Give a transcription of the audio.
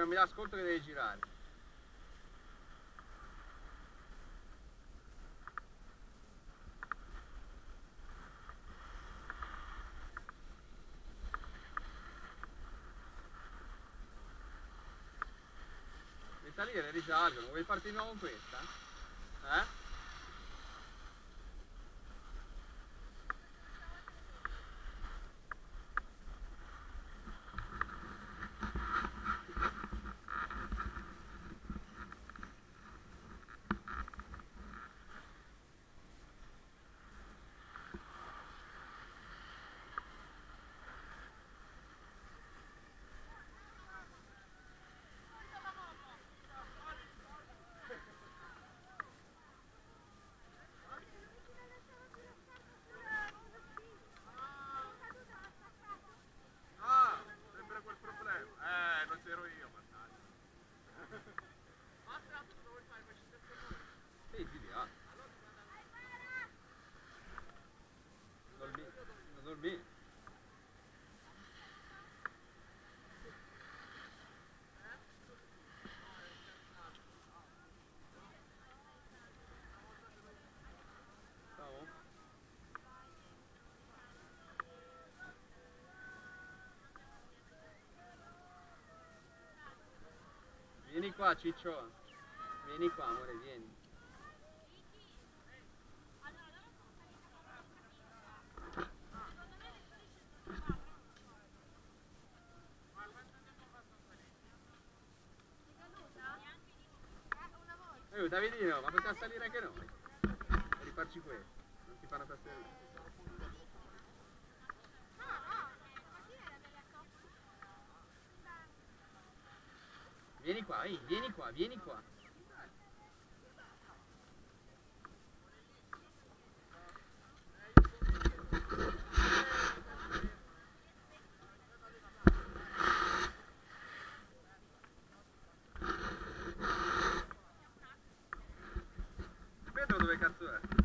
mi dà ascolto che devi girare. Devi salire, risalgono. Vuoi farti di nuovo questa? Eh? Vieni qua, Ciccio. Vieni qua, amore, vieni. Eh, Davidino, ma possiamo salire anche noi? E rifarci questo. Non ti fanno castellare. Vieni qua, ehi, vieni qua, vieni qua. Pedro dove cazzo è?